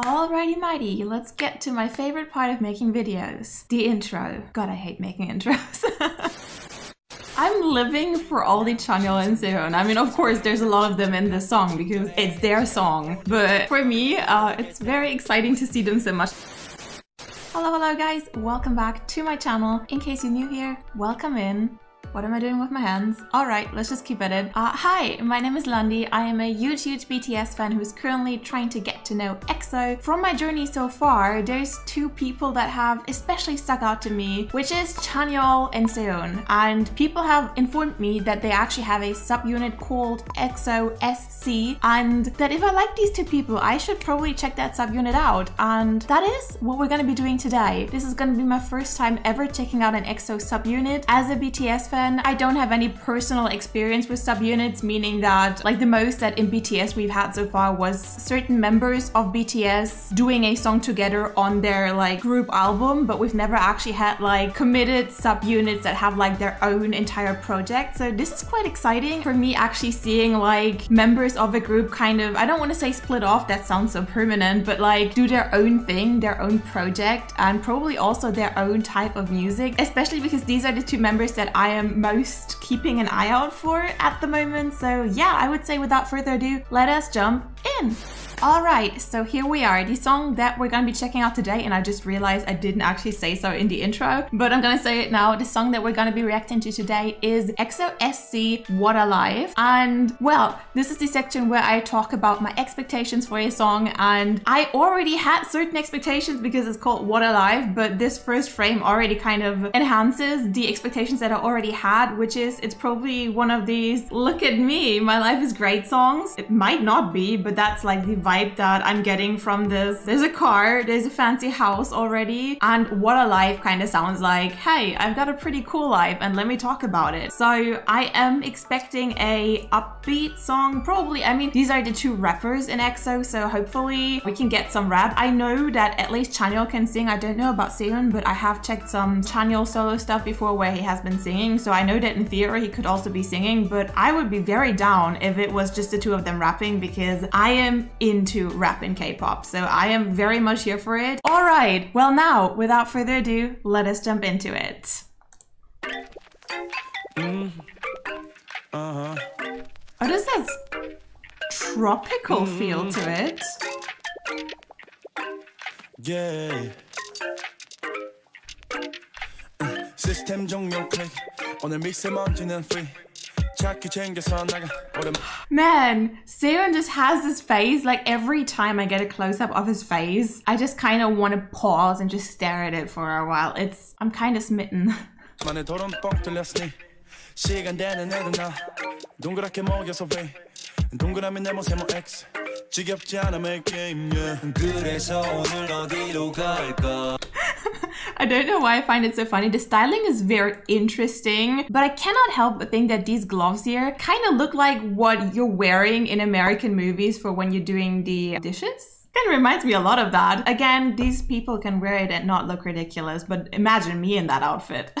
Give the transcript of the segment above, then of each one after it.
Alrighty mighty, let's get to my favorite part of making videos. The intro. God, I hate making intros. I'm living for all the Chanyeol and Sehun. I mean, of course, there's a lot of them in this song because it's their song. But for me, uh, it's very exciting to see them so much. Hello, hello guys! Welcome back to my channel. In case you're new here, welcome in. What am I doing with my hands? Alright, let's just keep at it. Uh, hi, my name is Lundy. I am a huge, huge BTS fan who's currently trying to get to know EXO. From my journey so far, there's two people that have especially stuck out to me, which is Chanyeol and Sehun. And people have informed me that they actually have a subunit called EXO SC, and that if I like these two people, I should probably check that subunit out. And that is what we're gonna be doing today. This is gonna be my first time ever checking out an EXO subunit. As a BTS fan, I don't have any personal experience with subunits, meaning that like the most that in BTS we've had so far was certain members of BTS doing a song together on their like group album, but we've never actually had like committed subunits that have like their own entire project. So this is quite exciting for me actually seeing like members of a group kind of, I don't want to say split off, that sounds so permanent, but like do their own thing, their own project, and probably also their own type of music, especially because these are the two members that I am most keeping an eye out for at the moment. So yeah, I would say without further ado, let us jump in. Alright, so here we are. The song that we're gonna be checking out today, and I just realized I didn't actually say so in the intro, but I'm gonna say it now. The song that we're gonna be reacting to today is EXO SC What a Life. And well, this is the section where I talk about my expectations for a song, and I already had certain expectations because it's called What a Life, but this first frame already kind of enhances the expectations that I already had, which is it's probably one of these look at me, my life is great songs. It might not be, but that's like the vibe that I'm getting from this. There's a car, there's a fancy house already, and what a life kind of sounds like, hey, I've got a pretty cool life and let me talk about it. So I am expecting a upbeat song, probably, I mean, these are the two rappers in EXO, so hopefully we can get some rap. I know that at least Chanyeol can sing. I don't know about Sehun, but I have checked some Chanyeol solo stuff before where he has been singing, so I know that in theory he could also be singing, but I would be very down if it was just the two of them rapping because I am in into rap and K-pop, so I am very much here for it. All right, well now, without further ado, let us jump into it. Mm. Uh-huh. Oh, this has tropical mm. feel to it. Yeah. 시스템 종료 클릭 오늘 미세먼지는 free Man, Sehun just has this face. Like every time I get a close up of his face, I just kind of want to pause and just stare at it for a while. It's I'm kind of smitten. 지겹지 않아 게임 그래서 오늘 어디로 갈까 I don't know why I find it so funny. The styling is very interesting, but I cannot help but think that these gloves here kind of look like what you're wearing in American movies for when you're doing the dishes. Kind of reminds me a lot of that. Again, these people can wear it and not look ridiculous, but imagine me in that outfit.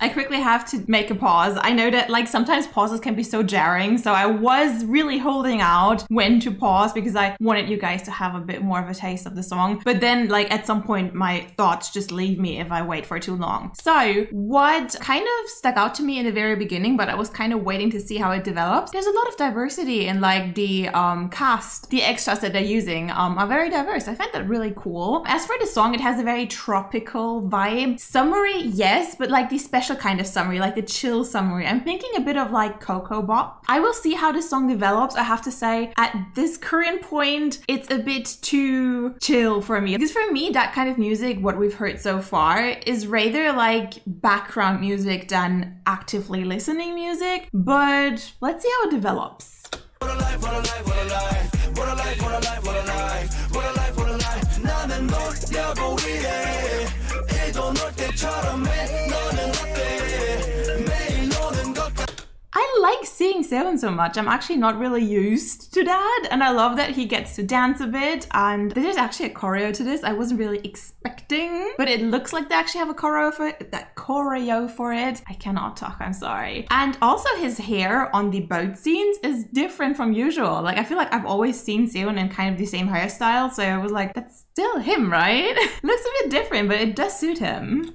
I quickly have to make a pause. I know that like sometimes pauses can be so jarring, so I was really holding out when to pause because I wanted you guys to have a bit more of a taste of the song. But then like at some point my thoughts just leave me if I wait for too long. So what kind of stuck out to me in the very beginning, but I was kind of waiting to see how it develops. There's a lot of diversity in like the um, cast. The extras that they're using um, are very diverse. I find that really cool. As for the song, it has a very tropical vibe. Summery, yes, but like the special special kind of summery, like a chill summery. I'm thinking a bit of like Ko Ko Bop. I will see how this song develops. I have to say, at this current point, it's a bit too chill for me. Because for me, that kind of music, what we've heard so far, is rather like background music than actively listening music. But let's see how it develops. Like seeing Sehun so much. I'm actually not really used to that. And I love that he gets to dance a bit. And there's actually a choreo to this. I wasn't really expecting, but it looks like they actually have a choreo for it. That choreo for it. I cannot talk, I'm sorry. And also his hair on the boat scenes is different from usual. Like I feel like I've always seen Sehun in kind of the same hairstyle. So I was like, that's still him, right? looks a bit different, but it does suit him.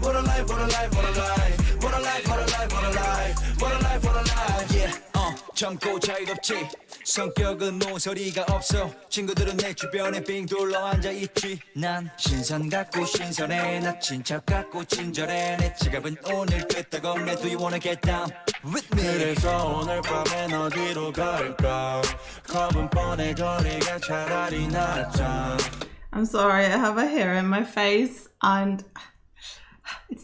What a life, what a life, what a life. What a life, what a life, what a life. What a life, what a life. Yeah, uh, 젊고 자유롭지. 성격은 모서리가 없어. 친구들은 내 주변에 빙 둘러 앉아 있지. 난 신선 같고 신선해. 나 친척 같고 친절해. 내 지갑은 오늘 끄떡없네. Do you wanna get down with me? 그래서 오늘 밤엔 어디로 갈까? 겁은 뻔해 거리가 차라리 낫자. I'm sorry, I have a hair in my face and it's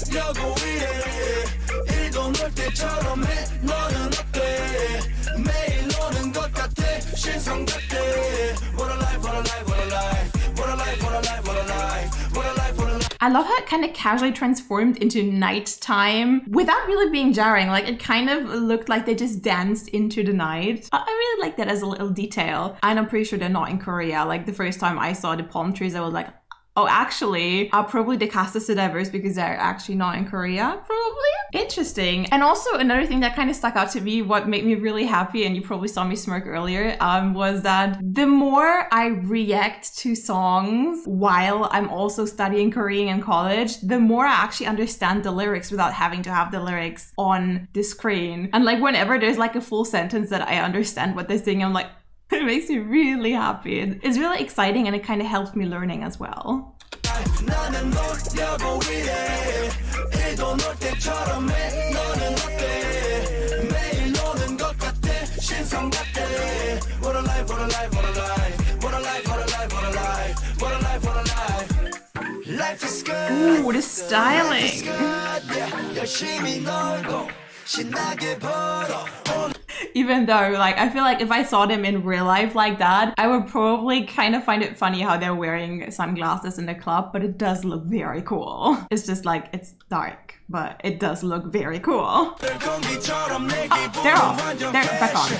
나는 놀려고 해 일도 놀 때처럼 해 너는 어때 매일 노는 것 같아 신성 같아 What a life what a life what a life What a life what a life what a life What a life what a life I love how it kind of casually transformed into nighttime without really being jarring. Like it kind of looked like they just danced into the night. I really like that as a little detail. And I'm pretty sure they're not in Korea. Like the first time I saw the palm trees, I was like, Oh, actually, uh, probably the cast is diverse because they're actually not in Korea, probably. Interesting. And also another thing that kind of stuck out to me, what made me really happy, and you probably saw me smirk earlier, um, was that the more I react to songs while I'm also studying Korean in college, the more I actually understand the lyrics without having to have the lyrics on the screen. And like whenever there's like a full sentence that I understand what they're saying, I'm like, it makes me really happy. It's really exciting and it kind of helps me learning as well. Ooh, the styling even though like I feel like if I saw them in real life like that, I would probably kind of find it funny how they're wearing sunglasses in the club, but it does look very cool. It's just like it's dark, but it does look very cool. Oh, they're off. They're back on.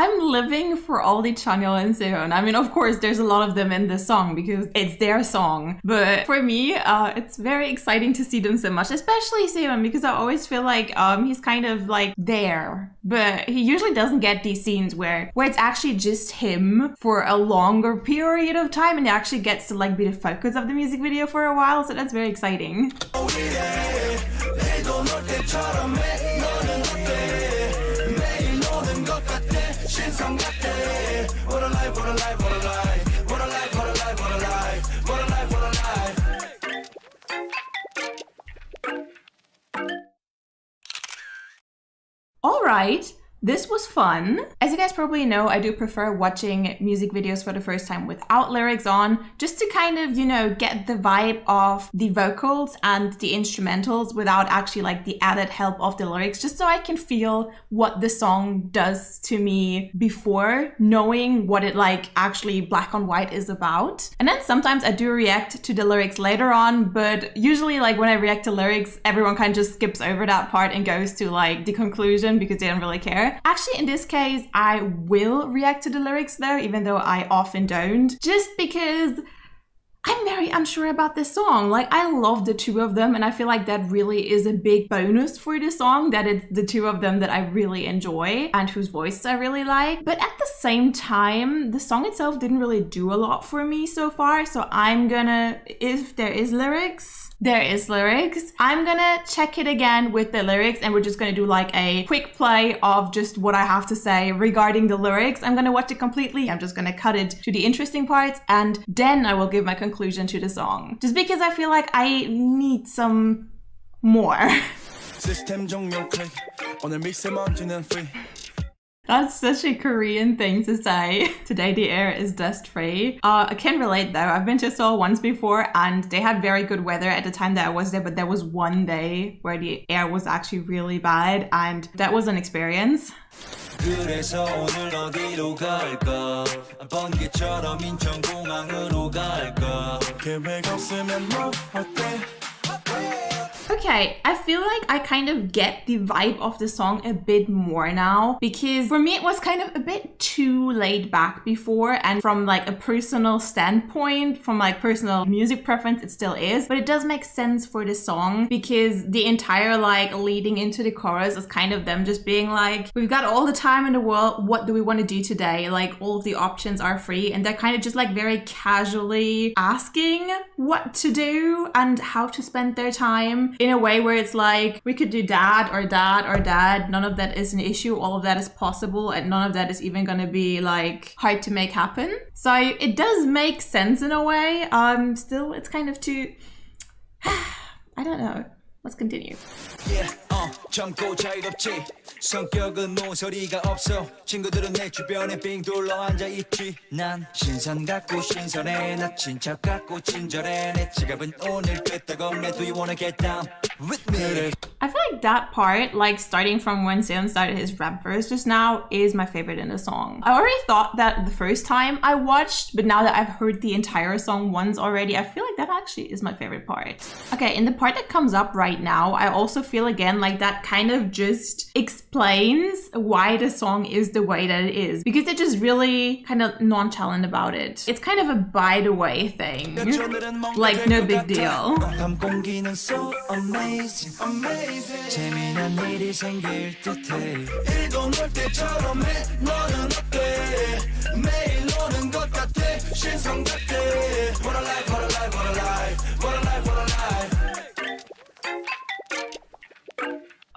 I'm living for all the Chanyeol and Sehun. I mean, of course, there's a lot of them in this song because it's their song. But for me, uh, it's very exciting to see them so much, especially Sehun, because I always feel like um, he's kind of like there. But he usually doesn't get these scenes where where it's actually just him for a longer period of time, and he actually gets to like be the focus of the music video for a while. So that's very exciting. Alright, This was fun. As you guys probably know, I do prefer watching music videos for the first time without lyrics on, just to kind of, you know, get the vibe of the vocals and the instrumentals without actually like the added help of the lyrics, just so I can feel what the song does to me before knowing what it like actually black on white is about. And then sometimes I do react to the lyrics later on, but usually like when I react to lyrics, everyone kind of just skips over that part and goes to like the conclusion because they don't really care. Actually, in this case, I will react to the lyrics though, even though I often don't, just because I'm very unsure about this song. Like, I love the two of them, and I feel like that really is a big bonus for the song that it's the two of them that I really enjoy and whose voices I really like. But at the same time, the song itself didn't really do a lot for me so far, so I'm gonna, if there is lyrics, there is lyrics. I'm gonna check it again with the lyrics and we're just gonna do like a quick play of just what I have to say regarding the lyrics. I'm gonna watch it completely. I'm just gonna cut it to the interesting parts and then I will give my conclusion to the song. Just because I feel like I need some more. That's such a Korean thing to say. Today the air is dust free. Uh, I can relate though. I've been to Seoul once before and they had very good weather at the time that I was there, but there was one day where the air was actually really bad and that was an experience. 그래서 오늘 어디로 갈까 번개처럼 인천공항으로 갈까 계획 없으면 뭐 어때 Okay, I feel like I kind of get the vibe of the song a bit more now because for me it was kind of a bit too laid back before and from like a personal standpoint, from like personal music preference, it still is, but it does make sense for the song because the entire like leading into the chorus is kind of them just being like, we've got all the time in the world, what do we want to do today? Like all of the options are free and they're kind of just like very casually asking what to do and how to spend their time in a way where it's like we could do dad or dad or dad. None of that is an issue. All of that is possible, and none of that is even going to be like hard to make happen. So it does make sense in a way. Um, still, it's kind of too. I don't know. Let's continue. Yeah, uh, 성격은 모서리가 없어 친구들은 내 주변에 빙 둘러 앉아있지 난 신선 같고 신선해 나 친척 같고 친절해 내 지갑은 오늘 끄떡없네 Do you wanna get down with me? I feel like that part, like starting from when Seon started his rap verse just now, is my favorite in the song. I already thought that the first time I watched, but now that I've heard the entire song once already, I feel like that actually is my favorite part. Okay, in the part that comes up right now, I also feel again like that kind of just explains why the song is the way that it is. Because they're just really kind of nonchalant about it. It's kind of a by the way thing, like no big deal.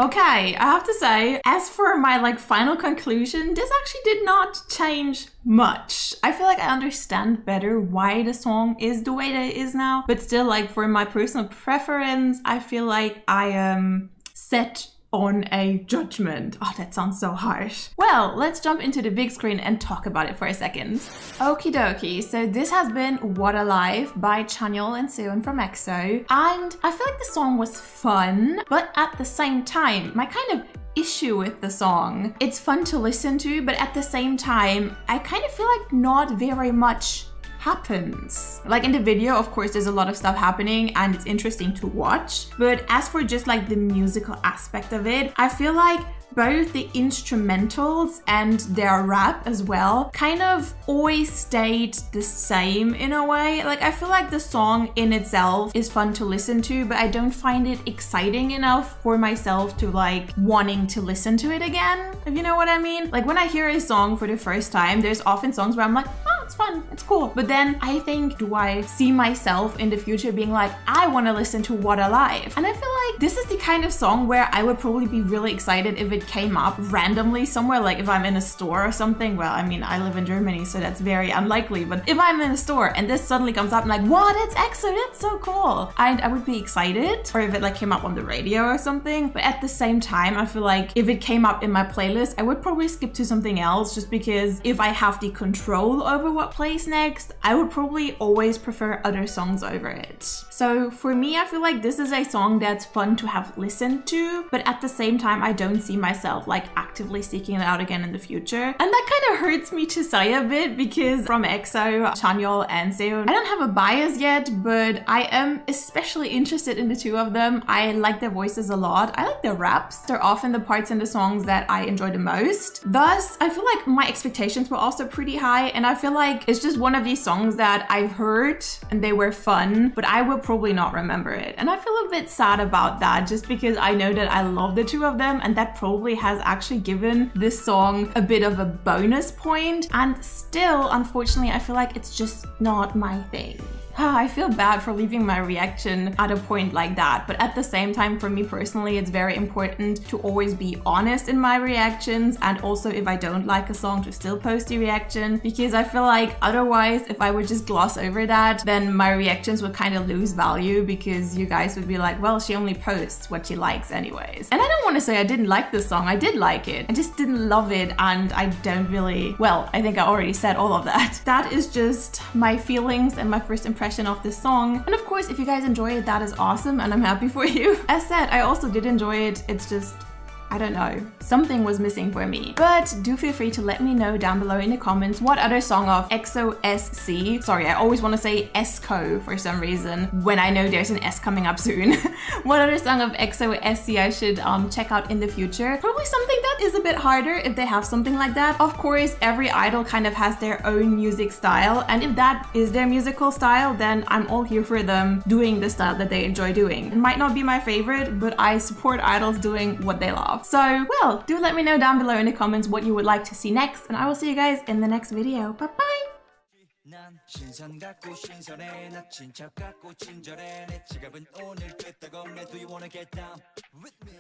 Okay, I have to say, as for my like final conclusion, this actually did not change much. I feel like I understand better why the song is the way that it is now, but still like for my personal preference, I feel like I am um, set on a judgment. Oh, that sounds so harsh. Well, let's jump into the big screen and talk about it for a second. Okie dokie, so this has been What a Life by Chanyeol and Sehun from EXO. And I feel like the song was fun, but at the same time, my kind of issue with the song. It's fun to listen to, but at the same time, I kind of feel like not very much happens. Like in the video, of course, there's a lot of stuff happening and it's interesting to watch. But as for just like the musical aspect of it, I feel like both the instrumentals and their rap as well kind of always stayed the same in a way. Like I feel like the song in itself is fun to listen to, but I don't find it exciting enough for myself to like wanting to listen to it again, if you know what I mean. Like when I hear a song for the first time, there's often songs where I'm like, oh, it's fun, it's cool. But then I think, do I see myself in the future being like, I want to listen to What a Life? And I feel like this is the kind of song where I would probably be really excited if it came up randomly somewhere, like if I'm in a store or something. Well, I mean, I live in Germany, so that's very unlikely. But if I'm in a store and this suddenly comes up, I'm like, what? It's EXO. That's so cool. And I would be excited. Or if it like came up on the radio or something. But at the same time, I feel like if it came up in my playlist, I would probably skip to something else just because if I have the control over what plays next, I would probably always prefer other songs over it. So for me, I feel like this is a song that's fun to have listened to, but at the same time, I don't see myself like actively seeking it out again in the future. And that kind of hurts me to say a bit because from EXO, Chanyeol and Sehun, I don't have a bias yet, but I am especially interested in the two of them. I like their voices a lot. I like their raps. They're often the parts in the songs that I enjoy the most. Thus, I feel like my expectations were also pretty high and I feel like it's just one of these songs that I've heard and they were fun, but I will probably not remember it. And I feel a bit sad about that just because I know that I love the two of them and that probably has actually given this song a bit of a bonus point and still unfortunately I feel like it's just not my thing. I feel bad for leaving my reaction at a point like that, but at the same time, for me personally, it's very important to always be honest in my reactions and also if I don't like a song to still post a reaction because I feel like otherwise, if I would just gloss over that, then my reactions would kind of lose value because you guys would be like, well, she only posts what she likes anyways. And I don't want to say I didn't like the song, I did like it. I just didn't love it and I don't really, well, I think I already said all of that. That is just my feelings and my first impression impression of this song. And of course, if you guys enjoy it, that is awesome and I'm happy for you. As said, I also did enjoy it. It's just I don't know, something was missing for me. But do feel free to let me know down below in the comments what other song of EXO-SC, sorry, I always want to say ESCO for some reason when I know there's an S coming up soon. what other song of EXO-SC I should um, check out in the future? Probably something that is a bit harder if they have something like that. Of course, every idol kind of has their own music style and if that is their musical style, then I'm all here for them doing the style that they enjoy doing. It might not be my favorite, but I support idols doing what they love. So, well, do let me know down below in the comments what you would like to see next, and I will see you guys in the next video. Bye bye! 난 신선 같고 신선해 나 친척 같고 친절해 내 지갑은 오늘 끄떡없네 Do you wanna get down with me?